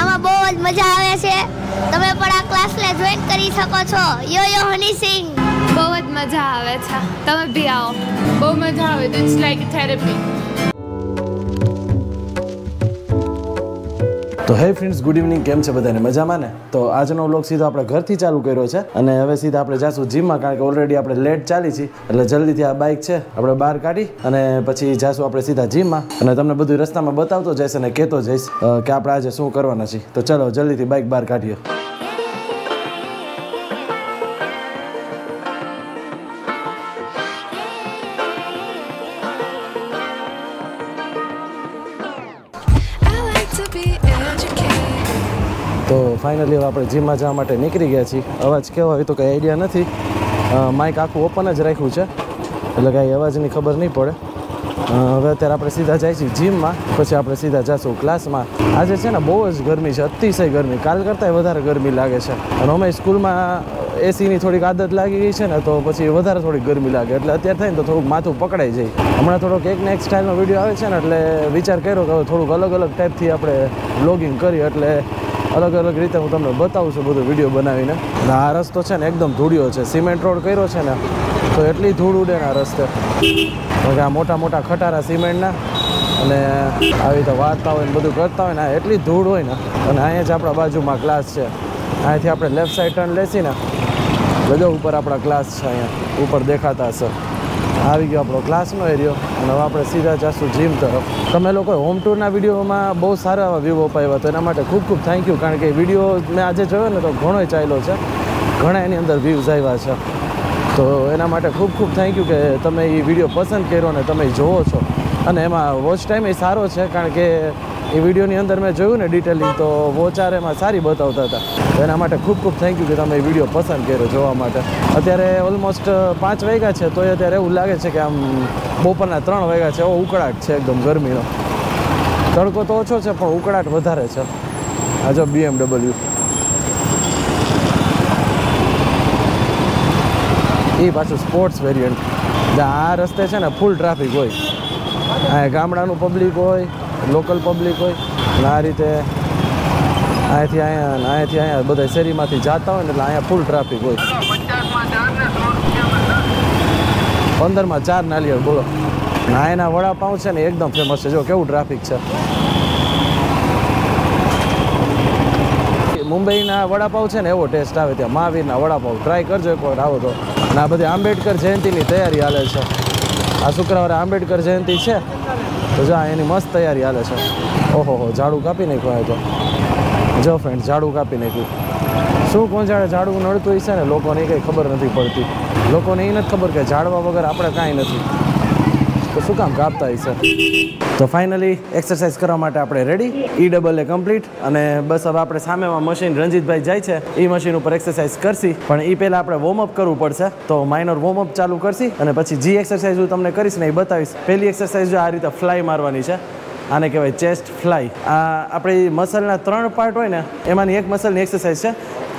આમાં બહુ જ મજા આવે છે. તમે પણ આ ક્લાસને જોઈન કરી શકો છો. યો યો હની સિંગ બહુ જ મજા આવે છે. તમે બી આવો. બહુ મજા આવે. ઇટ્સ લાઈક થેરેપી તો હે ફ્રેન્ડ્સ ગુડ ઇવનિંગ કેમ છે બધાને? મજામાં ને? તો આજનો વ્લોગ સીધો આપણે ઘરથી ચાલુ કર્યો છે અને હવે સીધા આપણે જાશું જીમમાં કારણ કે ઓલરેડી આપણે લેટ ચાલી છીએ, એટલે જલ્દીથી આ બાઇક છે, આપણે બહાર કાઢી અને પછી જાશું આપણે સીધા જીમમાં અને તમને બધું રસ્તામાં બતાવતો જઈશ અને કહેતો જઈશ કે આપણે આજે શું કરવાના છીએ. તો ચલો, જલ્દીથી બાઇક બહાર કાઢીએ. ફાઇનલી આપણે જીમમાં જવા માટે નીકળી ગયા છીએ. અવાજ કેવો હોય તો કંઈ આઈડિયા નથી. માઇક આખું ઓપન જ રાખ્યું છે. એટલે કાંઈ અવાજની ખબર નહીં પડે. હવે અત્યારે આપણે સીધા જાય છીએ જીમમાં. પછી આપણે સીધા જઈશું ક્લાસમાં. આજે છે ને બહુ જ ગરમી છે, અતિશય ગરમી. કાલ કરતાંય વધારે ગરમી લાગે છે. અને અમે સ્કૂલમાં એસીની થોડીક આદત લાગી ગઈ છે ને, તો પછી વધારે થોડીક ગરમી લાગે. એટલે અત્યારે થાય ને તો થોડુંક માથું પકડાઈ જાય. હમણાં થોડોક એક ને એક સ્ટાઇલનો વીડિયો આવે છે ને, એટલે વિચાર કર્યો કે થોડુંક અલગ અલગ ટાઈપથી આપણે બ્લોગિંગ કરીએ. એટલે અલગ અલગ રીતે હું તમને બતાવું છું બધું વીડિયો બનાવીને. અને આ રસ્તો છે ને એકદમ ધૂળિયો છે. સિમેન્ટ રોડ કર્યો છે ને, તો એટલી ધૂળ ઉડે ને આ રસ્તે. આ મોટા મોટા ખટારા સિમેન્ટના, અને આવી રીતે વાંચતા હોય ને બધું કરતા હોય ને એટલી ધૂળ હોય ને, અને અહીંયા જ આપણા બાજુમાં ક્લાસ છે. અહીંયાથી આપણે લેફ્ટ સાઈડ ટર્ન લેસી ને, બધો ઉપર આપણા ક્લાસ છે અહીંયા. ઉપર દેખાતા હશે. આવી ગયો આપણો ક્લાસનો એરિયો અને હવે આપણે સીધા જઈશું જીમ તરફ. તમે લોકોએ હોમ ટૂરના વિડીયોમાં બહુ સારા એવા વ્યૂ અપાવ્યા તો એના માટે ખૂબ ખૂબ થેન્ક યુ કારણ કે વીડિયો મેં આજે જોયો ને તો ઘણો ચાલ્યો છે. ઘણા એની અંદર વ્યૂઝ આવ્યા છે. તો એના માટે ખૂબ ખૂબ થેન્ક યુ કે તમે એ વીડિયો પસંદ કર્યો ને તમે જોવો છો. અને એમાં વોચ ટાઈમ એ સારો છે કારણ કે એ વિડીયોની અંદર મેં જોયું ને ડિટેલિંગ તો વોચાર એમાં સારી બતાવતા હતા. તો એના માટે ખૂબ ખૂબ થેન્ક યુ કે તમે એ વીડિયો પસંદ કર્યો જોવા માટે. અત્યારે ઓલમોસ્ટ પાંચ વાગ્યા છે, તોય અત્યારે એવું લાગે છે કે આમ બપોરના ત્રણ વાગ્યા છે. એવો ઉકળાટ છે એકદમ ગરમીનો. તડકો તો ઓછો છે, પણ ઉકળાટ વધારે છે. આ જો બીએમડબલ્યુ એ પાછું સ્પોર્ટ્સ વેરિયન્ટ આ રસ્તે છે ને ફૂલ ટ્રાફિક હોય. ગામડાનું પબ્લિક હોય. લોકલ પબ્લિક હોય, અને આ રીતે અહીંયાથી અહીંયા અહીંયાથી અહીંયા બધા શેરીમાંથી જતા હોય ને એટલે અહીંયા ફૂલ ટ્રાફિક હોય. પંદરમાં ચાર નાલિયેર બોલો. ના એના વડાપાઉં છે ને એકદમ ફેમસ છે. જો, કેવું ટ્રાફિક છે. મુંબઈના વડાપાઉં છે ને એવો ટેસ્ટ આવે ત્યાં. મહાવીરના વડાપાઉં. ટ્રાય કરજો એક વાર આવો તો. અને આ બધી આંબેડકર જયંતિની તૈયારી હાલે છે. આ શુક્રવારે આંબેડકર જયંતિ છે. તો જા, એની મસ્ત તૈયારી હાલે છે. ઓહો, હો, ઝાડું કાપી નાખ્યું તો. જો ફ્રેન્ડ ઝાડું કાપી નાખ્યું. શું કોણ ઝાડું નડતું છે ને, લોકોને કંઈ ખબર નથી પડતી. લોકોને એ નથી ખબર કે ઝાડવા વગર આપણે કાંઈ નથી. તો શું કામ કાપતા હશે? તો ફાઇનલી એક્સરસાઇઝ કરવા માટે આપણે રેડી ઈ ડબલ એ કમ્પ્લીટ અને બસ હવે આપણે સામેમાં મશીન રંજીતભાઈ જાય છે. એ મશીન ઉપર એક્સરસાઇઝ કરશી. પણ એ પહેલાં આપણે વોર્મઅપ કરવું પડશે. તો માઇનર વોર્મઅપ ચાલુ કરશી. અને પછી જે એક્સરસાઇઝ હું તમને કરીશ ને એ બતાવીશ. પહેલી એક્સરસાઇઝ જો આ રીતે ફ્લાય મારવાની છે, આને કહેવાય ચેસ્ટ ફ્લાય આ આપણી મસલના ત્રણ પાર્ટ હોય ને, એમાંની એક મસલની એક્સરસાઇઝ છે.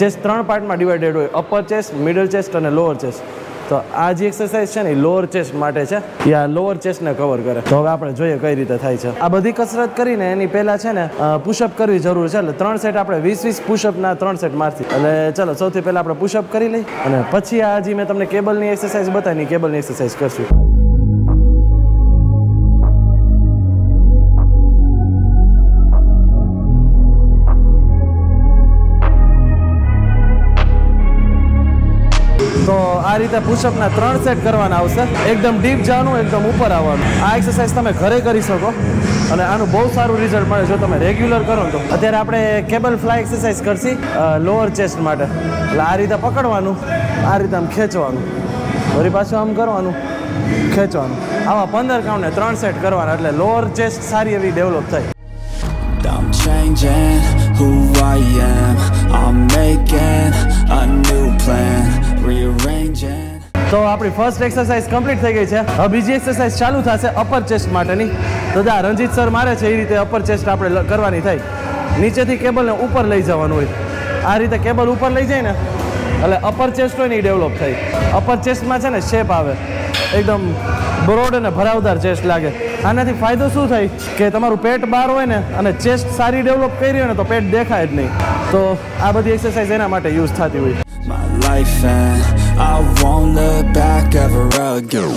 ચેસ્ટ ત્રણ પાર્ટમાં ડિવાઇડેડ હોય. અપર ચેસ્ટ મિડલ ચેસ્ટ અને લોઅર ચેસ્ટ તો આ જે એક્સરસાઇઝ છે ને લોઅર ચેસ્ટ માટે છે. એ આ લોઅર ચેસ્ટને કવર કરે. તો હવે આપણે જોઈએ કઈ રીતે થાય છે. આ બધી કસરત કરીને એની પહેલા છે ને પુશઅપ કરવી જરૂર છે. એટલે ત્રણ સેટ આપણે વીસ વીસ પુશઅપના ત્રણ સેટ મારથી. એટલે ચલો, સૌથી પહેલા આપણે પુશઅપ કરી લઈ અને પછી આ જે મેં તમને કેબલની એક્સરસાઇઝ બતાવી કેબલની એક્સરસાઇઝ કરશું. આ રીતે પુશઅપના ત્રણ સેટ કરવાના આવશે. એકદમ ડીપ જવાનું એકદમ ઉપર આવવાનું. આ એક્સરસાઇઝ તમે ઘરે કરી શકો અને આનું બહુ સારું રિઝલ્ટ મળે જો તમે રેગ્યુલર કરો તો. અત્યારે આપણે કેબલ ફ્લાય એક્સરસાઇઝ કરશી લોઅર ચેસ્ટ માટે. એટલે આ રીતે પકડવાનું, આ રીતે આમ ખેંચવાનું. વળી પાછું આમ કરવાનું, ખેંચવાનું. આવા પંદર કાઉન્ટને ત્રણ સેટ કરવાના, એટલે લોઅર ચેસ્ટ સારી એવી ડેવલપ થાય. I'm changing who I am. I'm making a new plan, rearranging. તો આપણી ફર્સ્ટ એક્સરસાઇઝ કમ્પ્લીટ થઈ ગઈ છે. હવે બીજી એક્સરસાઇઝ ચાલુ થશે અપર ચેસ્ટ માટેની. તો જા રંજીત સર મારે છે એ રીતે અપર ચેસ્ટ આપણે કરવાની થાય નીચેથી કેબલને ઉપર લઈ જવાનું હોય. આ રીતે કેબલ ઉપર લઈ જાય ને એટલે અપર ચેસ્ટ હોય ને ડેવલપ થાય અપર ચેસ્ટમાં છે ને શેપ આવે. એકદમ બ્રોડ અને ભરાવદાર ચેસ્ટ લાગે. આનાથી ફાયદો શું થાય? કે તમારું પેટ બહાર હોય ને અને ચેસ્ટ સારી ડેવલપ કરી હોય ને તો પેટ દેખાય જ નહીં. તો આ બધી એક્સરસાઇઝ એના માટે યુઝ થતી હોય. My life and I won't look back ever again.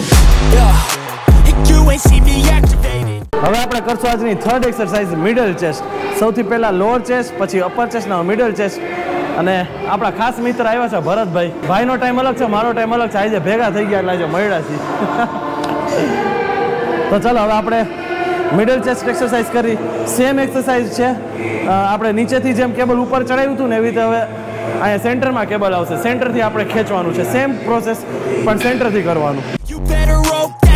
You ain't see me activated. હવે આપણે કરશું આજની થર્ડ એક્સરસાઇઝ મિડલ ચેસ્ટ સૌથી પહેલા લોઅર ચેસ્ટ પછી અપર ચેસ્ટ ને મિડલ ચેસ્ટ અને આપણા ખાસ મિત્ર આવ્યા છે ભરતભાઈ. ભાઈનો ટાઈમ અલગ છે મારો ટાઈમ અલગ છે. આજે ભેગા થઈ ગયા એટલે આજે મળ્યા છીએ. તો ચાલો હવે આપણે મિડલ ચેસ્ટ એક્સરસાઇઝ કરી. સેમ એક્સરસાઇઝ છે. આપણે નીચેથી જેમ કેબલ ઉપર ચડાવ્યું હતું ને એવી રીતે હવે અહીંયા સેન્ટરમાં કેબલ આવશે. સેન્ટરથી આપણે ખેંચવાનું છે. સેમ પ્રોસેસ પણ સેન્ટરથી કરવાનું.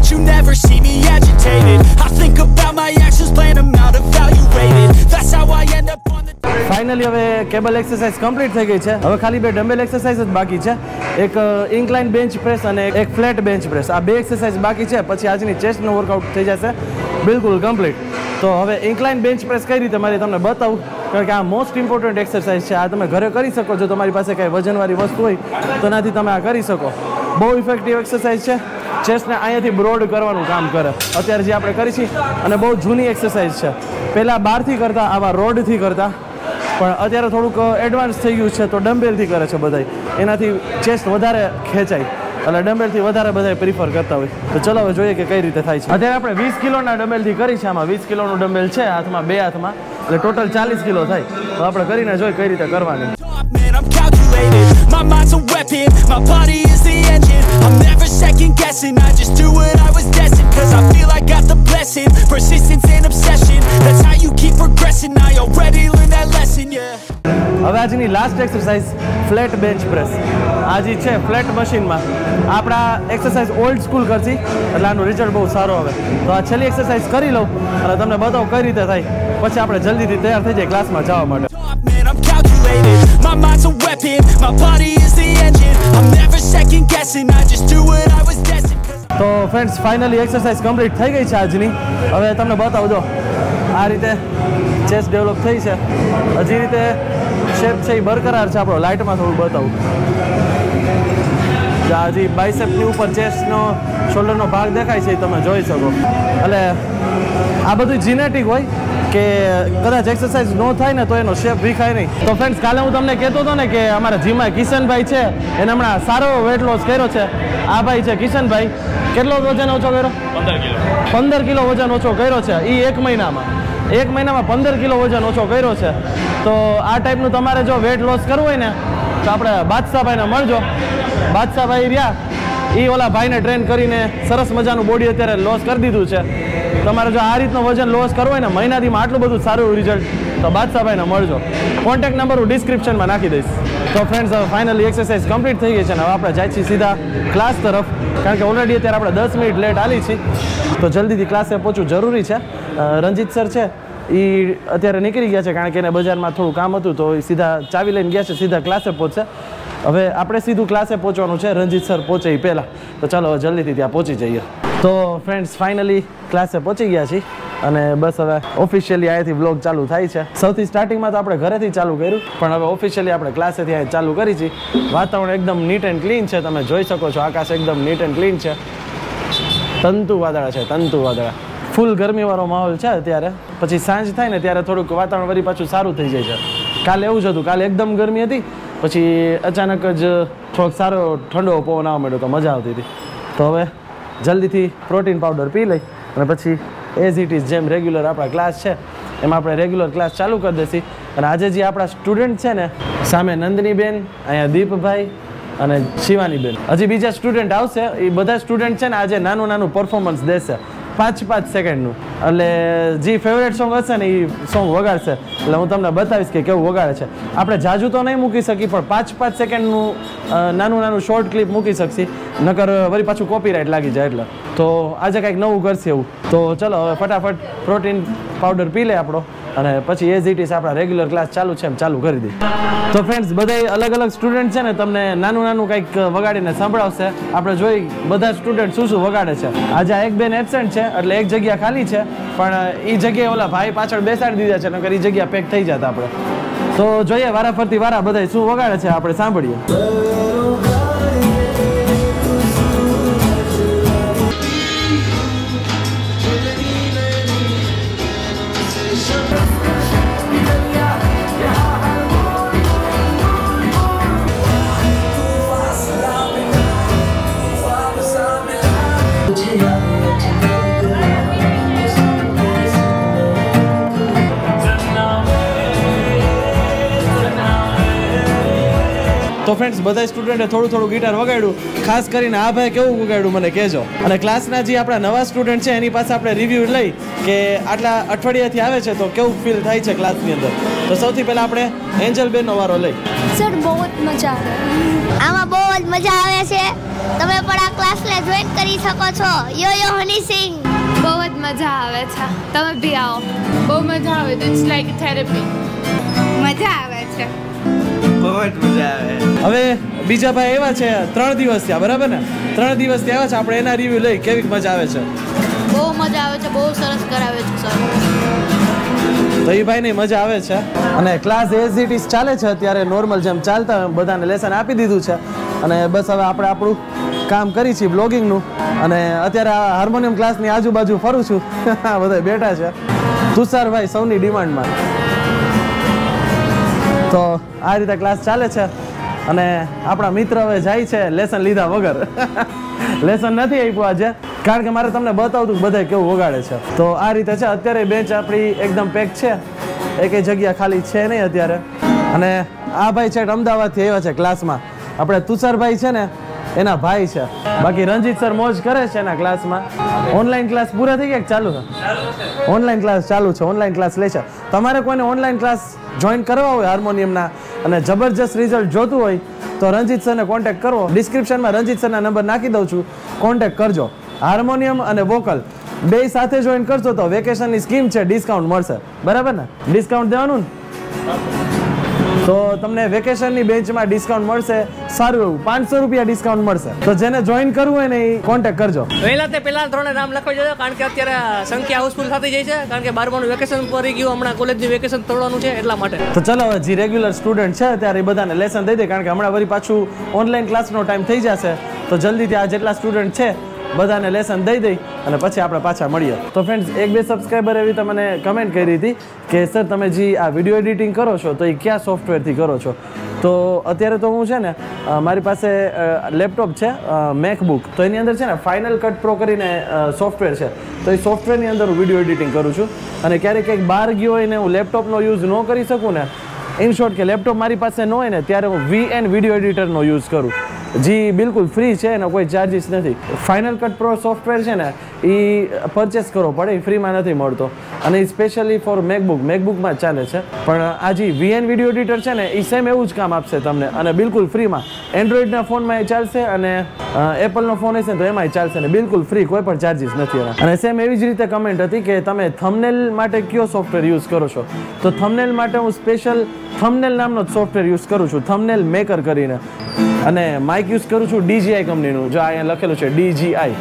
You never see me agitated. I think about my actions, plan them out, evaluated. That's how I end up on the. Finally હવે કેબલ એક્સરસાઇઝ કમ્પ્લીટ થઈ ગઈ છે. હવે ખાલી બે ડમ્બેલ એક્સરસાઇઝ જ બાકી છે. એક ઇન્કલાઇન બેન્ચ પ્રેસ અને એક ફ્લેટ બેન્ચ પ્રેસ આ બે એક્સરસાઇઝ બાકી છે. પછી આજની ચેસ્ટનું વર્કઆઉટ થઈ જશે. બિલકુલ કમ્પ્લીટ તો હવે ઇન્કલાઇન બેન્ચ પ્રેસ કઈ રીતે મારી તમને બતાવું? કારણ કે આ મોસ્ટ ઇમ્પોર્ટન્ટ એક્સરસાઇઝ છે. આ તમે ઘરે કરી શકો જો તમારી પાસે કાંઈ વજનવાળી વસ્તુ હોય, તો એનાથી તમે આ કરી શકો. બહુ ઇફેક્ટિવ એક્સરસાઇઝ છે. ચેસ્ટને અહીંયાથી બ્રોડ કરવાનું કામ કરે. અત્યારે જે આપણે કરી છીએ, અને બહુ જૂની એક્સરસાઇઝ છે. પહેલાં બહારથી કરતા, આવા રોડથી કરતા. પણ અત્યારે થોડુંક એડવાન્સ થઈ ગયું છે, તો ડમ્બેલથી કરે છે બધાય. એનાથી ચેસ્ટ વધારે ખેંચાય. એટલે ડમ્બેલથી વધારે બધા પ્રિફર કરતા હોય તો ચલો હવે જોઈએ કે કઈ રીતે થાય છે અત્યારે આપણે વીસ કિલોના ડમ્બેલથી કરી છે આમાં વીસ કિલોનું ડમ્બેલ છે હાથમાં બે હાથમાં એટલે ટોટલ ચાલીસ કિલો થાય તો આપણે કરીને જોઈએ કઈ રીતે કરવાની. My mind's a weapon, my body is the engine. I'm never second guessing, I just do what I was destined. Cause I feel I got the blessing, persistence and obsession. That's how you keep progressing. I already learned that lesson, yeah. હવે આજની last exercise flat bench press આ જે છે flat મશીનમાં આપણા exercise old school કરશી એટલે આનું result બહુ સારો આવે તો આ છેલ્લી એક્સરસાઇઝ કરી લઉં અને તમને બતાવો કઈ રીતે થાય પછી આપણે જલ્દીથી તૈયાર થઈ જાય ક્લાસમાં જવા માટે Top, man, I'm calculated. My mind's a weapon, my body is the engine. I'm never second guessing, I just do what I was destined. 'Cause તો ફ્રેન્ડ્સ ફાઇનલી એક્સરસાઇઝ કમ્પ્લીટ થઈ ગઈ છે આજની. હવે તમને બતાવજો આ રીતે ચેસ્ટ ડેવલપ થઈ છે. હજી રીતે શેપ છે એ બરકરાર છે આપણો લાઇટમાં થોડું બતાવું. હજી બાઇસેપની ઉપર ચેસ્ટનો શોલ્ડરનો ભાગ દેખાય છે એ તમે જોઈ શકો. એટલે આ બધું જીનેટિક હોય કે કદાચ એક્સરસાઇઝ ન થાય ને તો એનો શેપ વિખાય નહીં. તો ફ્રેન્ડ્સ કાલે હું તમને કહેતો હતો ને કે અમારા જીમમાં કિશનભાઈ છે એને હમણાં સારો વેટ લોસ કર્યો છે. આ ભાઈ છે કિશનભાઈ. કેટલો વજન ઓછો કર્યો? પંદર કિલો. વજન ઓછો કર્યો છે એ એક મહિનામાં. એક મહિનામાં પંદર કિલો વજન ઓછો કર્યો છે. તો આ ટાઈપનું તમારે જો વેટ લોસ કરવું હોય ને તો આપણે બાદશાહભાઈને મળજો. બાદશાહભાઈ રહ્યા. એ ઓલા ભાઈને ટ્રેન કરીને સરસ મજાનું બોડી અત્યારે લોસ કરી દીધું છે. તમારે જો આ રીતનું વજન લોસ કરવું હોય ને, મહિનાથીમાં આટલું બધું સારું રિઝલ્ટ તો બાદશાહભાઈને મળજો. કોન્ટેક્ટ નંબર હું ડિસ્ક્રિપ્શનમાં નાખી દઈશ. તો ફ્રેન્ડ્સ હવે ફાઇનલી એક્સરસાઇઝ કમ્પ્લીટ થઈ ગઈ છે અને હવે આપણે જાય છીએ સીધા ક્લાસ તરફ. કારણ કે ઓલરેડી અત્યારે આપણે દસ મિનિટ લેટ આલી છીએ. તો જલ્દીથી ક્લાસે પહોંચવું જરૂરી છે. રંજીત સર છે એ અત્યારે નીકળી ગયા છે, કારણ કે એને બજારમાં થોડું કામ હતું, તો એ સીધા ચાવી લઈને ગયા છે, સીધા ક્લાસે પહોંચશે. હવે આપણે સીધું ક્લાસે પહોંચવાનું છે. રંજીત સર પહોંચે પહેલાં. તો ચાલો હવે જલ્દીથી ત્યાં પહોંચી જઈએ. તો ફ્રેન્ડ્સ ફાઇનલી ક્લાસે પહોંચી ગયા છીએ. અને બસ હવે ઓફિશિયલી અહીંયાથી વ્લોગ ચાલુ થાય છે. સૌથી સ્ટાર્ટિંગમાં તો આપણે ઘરેથી ચાલુ કર્યું. પણ હવે ઓફિશિયલી આપણે ક્લાસેથી અહીં ચાલુ કરી છે વાતાવરણ એકદમ નીટ એન્ડ ક્લીન છે. તમે જોઈ શકો છો, આકાશ એકદમ નીટ એન્ડ ક્લીન છે. તંતુ વાદળા છે, તંતુ વાદળા. ફૂલ ગરમીવાળો માહોલ છે અત્યારે. પછી સાંજ થાય ને ત્યારે થોડુંક વાતાવરણ વળી પાછું સારું થઈ જાય છે. કાલે એવું જ હતું. કાલે એકદમ ગરમી હતી. પછી અચાનક જ થોડોક સારો ઠંડો પવન આવવા માંડ્યો તો મજા આવતી હતી. તો હવે જલ્દીથી પ્રોટીન પાવડર પી લઈ અને પછી એઝ ઇટ ઇઝ જેમ રેગ્યુલર આપણા ક્લાસ છે, એમાં આપણે રેગ્યુલર ક્લાસ ચાલુ કરી દઈશી. અને આજે જે આપણા સ્ટુડન્ટ છે ને, સામે નંદનીબેન, અહીંયા દીપભાઈ અને શિવાનીબેન. હજી બીજા સ્ટુડન્ટ આવશે. એ બધા સ્ટુડન્ટ છે ને આજે નાનું નાનું પરફોર્મન્સ દેશે. પાંચ પાંચ સેકન્ડનું એટલે જે ફેવરેટ સોંગ હશે ને એ સોંગ વગાડશે. એટલે હું તમને બતાવીશ કે કેવું વગાડે છે. આપણે જાજુ તો નહીં મૂકી શકી, પણ પાંચ પાંચ સેકન્ડનું નાનું નાનું શોર્ટ ક્લિપ મૂકી શકશી. નકર વળી પાછું કોપીરાઇટ લાગી જાય એટલે. તો આજે કંઈક નવું કરશે એવું. તો ચલો હવે ફટાફટ પ્રોટીન પાવડર પી લે આપણો. અને પછી એઝ ઇટ ઇઝ આપણા રેગ્યુલર ક્લાસ ચાલુ છે, એમ ચાલુ કરી દઈએ તો ફ્રેન્ડ્સ બધા અલગ અલગ સ્ટુડન્ટ છે ને, તમને નાનું નાનું કંઈક વગાડીને સંભળાવશે. આપણે જોઈ બધા સ્ટુડન્ટ શું શું વગાડે છે. આજે એક બેન એબસેન્ટ છે, એટલે એક જગ્યા ખાલી છે, પણ એ જગ્યાએ ઓલા ભાઈ પાછળ બેસાડી દીધા છે, નકર એ જગ્યા પેક થઈ જતા આપણે. તો જોઈએ વારા ફરતી વારા બધા શું વગાડે છે, આપણે સાંભળીએ. તો ફ્રેન્ડ્સ બધા સ્ટુડન્ટે થોડું થોડું ગિટાર વગાડ્યું. ખાસ કરીને આ ભાઈ કેવું વગાડ્યું મને કહેજો. અને ક્લાસના જે આપણા નવા સ્ટુડન્ટ છે એની પાસે આપણે રિવ્યૂ લઈ કે આટલા અઠવાડિયાથી આવે છે તો કેવું ફીલ થાય છે ક્લાસની અંદર? તો સૌથી પહેલાં આપણે એન્જલ બેનનો વારો લઈ. સર બહુ જ મજા આવે. આમાં બહુ જ મજા આવે છે. તમે પણ આ ક્લાસને જોઈન કરી શકો છો. યો યો હની સિંગ બહુ જ મજા આવે છે. તમે બી આવો. બહુ મજા આવે ઇટ્સ લાઈક થેરેપી મજા આવે છે. હવે બીજા ભાઈ એવા છે ત્રણ દિવસ થયા બરાબર ને? ત્રણ દિવસ થયા આવ્યા છે આપણે એના રિવ્યુ લઈ કેવી મજા આવે છે? બહુ મજા આવે છે બહુ સરસ કરાવે છે સર તો એ ભાઈની મજા આવે છે. અને ક્લાસ એઝ ઇટ ઇઝ ચાલે છે અત્યારે નોર્મલ જેમ ચાલતા હોય એમ બધાને લેસન આપી દીધું છે. અને બસ હવે આપણે આપણું કામ કરી છીએ બ્લોગિંગનું અને અત્યારે આ હાર્મોનિયમ ક્લાસની આજુબાજુ ફરું છું. બધા બેઠા છે. તુષારભાઈ સૌની ડિમાન્ડમાં તો આ રીતે ક્લાસ ચાલે છે. અને આપણા મિત્ર હવે જાય છે લેસન લીધા વગર. લેસન નથી આપ્યું આજે. કારણ કે મારે તમને બતાવતું બધા કેવું વગાડે છે. તો આ રીતે છે. અત્યારે બેન્ચ આપણી એકદમ પેક છે. એકેય જગ્યા ખાલી છે નહીં અત્યારે. અને આ ભાઈ છે અમદાવાદથી આવ્યા છે ક્લાસમાં આપણે તુષારભાઈ છે ને એના ભાઈ છે. બાકી રંજીત સર મોજ કરે છે એના ક્લાસમાં ઓનલાઈન ક્લાસ પૂરા થઈ ગયા ચાલુ છે? ઓનલાઈન ક્લાસ ચાલુ છે. ઓનલાઈન ક્લાસ લે છે. તમારે કોઈને ઓનલાઈન ક્લાસ જોઈન કરવા હોય હાર્મોનિયમના અને જબરજસ્ત રિઝલ્ટ જોતું હોય, તો રંજીત સરને કોન્ટેક્ટ કરો ડિસ્ક્રિપ્શનમાં રંજીત સરના નંબર નાખી દઉં છું. કોન્ટેક્ટ કરજો. હાર્મોનિયમ અને વોકલ બે સાથે જોઈન કરશો તો વેકેશનની સ્કીમ છે ડિસ્કાઉન્ટ મળશે. બરાબર ને? ડિસ્કાઉન્ટ દેવાનું ને? તો તમને વેકેશનની બેન્ચમાં ડિસ્કાઉન્ટ મળશે. સારું એવું પાંચસો રૂપિયા ડિસ્કાઉન્ટ મળશે. તો જેને જોઈન કરવું હોય ને એ કોન્ટેક્ટ કરજો. પહેલા તે પહેલા ધોરણે નામ લખવા જોઈએ કારણ કે અત્યારે સંખ્યા હાઉસફુલ થતી જાય છે કારણ કે બારમાનું વેકેશન પડી ગયું હમણાં કોલેજની વેકેશન તોડવાનું છે એટલા માટે. તો ચલો હવે જે રેગ્યુલર સ્ટુડન્ટ છે ત્યારે એ બધાને લેસન દઈ દે કારણ કે હમણાં વળી પાછું ઓનલાઈન ક્લાસનો ટાઈમ થઈ જશે. તો જલ્દીથી આ જેટલા સ્ટુડન્ટ છે બધાને લેસન દઈ દઈ અને પછી આપણે પાછા મળીએ. તો ફ્રેન્ડ્સ એક બે સબસ્ક્રાઈબર એવી તમને કમેન્ટ કરી હતી કે સર તમે જે આ વીડિયો એડિટિંગ કરો છો, તો એ કયા સોફ્ટવેરથી કરો છો? તો અત્યારે તો હું છે ને મારી પાસે લેપટોપ છે મેકબુક તો એની અંદર છે ને ફાઇનલ કટ પ્રો કરીને સોફ્ટવેર છે. તો એ સોફ્ટવેરની અંદર હું વીડિયો એડિટિંગ કરું છું. અને ક્યારેક ક્યાંક બહાર ગયો હોય ને, હું લેપટોપનો યુઝ ન કરી શકું ને ઇન શોર્ટ કે લેપટોપ મારી પાસે ન હોય ને, ત્યારે હું વી એન વીડિયો એડિટરનો યુઝ કરું. જે, બિલકુલ ફ્રી છે એનો કોઈ ચાર્જિસ નથી. ફાઇનલ કટ પ્રો સોફ્ટવેર છે ને એ પરચેસ કરવો પડે એ ફ્રીમાં નથી મળતો. અને એ સ્પેશિયલી ફોર મેકબુક મેકબુકમાં ચાલે છે. પણ આ જે વીએન વીડિયો એડિટર છે ને એ સેમ એવું જ કામ આપશે તમને. અને બિલકુલ ફ્રીમાં એન્ડ્રોઈડના ફોનમાં એ ચાલશે અને એપલનો ફોન હશે તો એમાંય ચાલશે ને. બિલકુલ ફ્રી કોઈ પણ ચાર્જિસ નથી એના. અને સેમ એવી જ રીતે કમેન્ટ હતી કે તમે થમનેલ માટે કયો સોફ્ટવેર યુઝ કરો છો. તો થમનેલ માટે હું સ્પેશિયલ થમનેલ નામનો જ સોફ્ટવેર યુઝ કરું છું. થમનેલ મેકર કરીને. અને માઇક યુઝ કરું છું ડીજીઆઈ કંપનીનું, જો અહીંયા લખેલું છે ડીજીઆઈ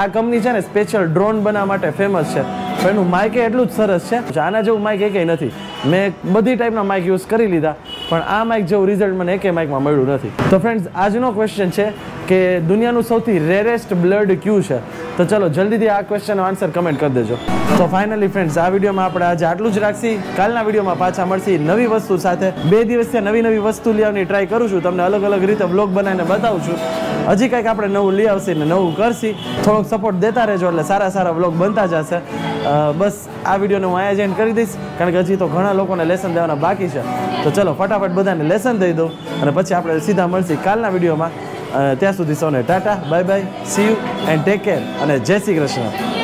આ કંપની છે ને સ્પેશિયલ ડ્રોન બનાવવા માટે ફેમસ છે. પણ એનું માઇક એટલું જ સરસ છે. આના જેવું માઇક એકેય નથી. મેં બધી ટાઈપના માઇક યુઝ કરી લીધા. પણ આ માઇક જેવું રિઝલ્ટ મને એકે માઇકમાં મળ્યું નથી. તો ફ્રેન્ડ્સ આજનો ક્વેશ્ચન છે કે દુનિયાનું સૌથી રેરેસ્ટ બ્લડ ક્યુ છે? તો ચલો જલ્દીથી આ ક્વેશ્ચનનો આન્સર કમેન્ટ કરી દેજો. તો ફાઇનલી ફ્રેન્ડ્સ આ વિડીયોમાં આપણે આજે આટલું જ રાખશી. કાલના વિડીયોમાં પાછા મળશી નવી વસ્તુ સાથે. બે દિવસથી નવી નવી વસ્તુ લેવાની ટ્રાય કરું છું. તમને અલગ અલગ રીતે બ્લોગ બનાવીને બતાવું છું. હજી કંઈક આપણે નવું લઈ આવશે ને નવું કરશી. થોડોક સપોર્ટ દેતા રહેજો એટલે સારા સારા બ્લોગ બનતા જશે. બસ આ વિડીયોને હું અહીંયા જ કરી દઈશ, કારણ કે હજી તો ઘણા લોકોને લેસન દેવાના બાકી છે. તો ચલો, ફટાફટ બધાને લેસન દઈ દઉં અને પછી આપણે સીધા મળશી કાલના વિડીયોમાં. ત્યાં સુધી સૌને tata bye bye see you and take care અને જય શ્રી કૃષ્ણ.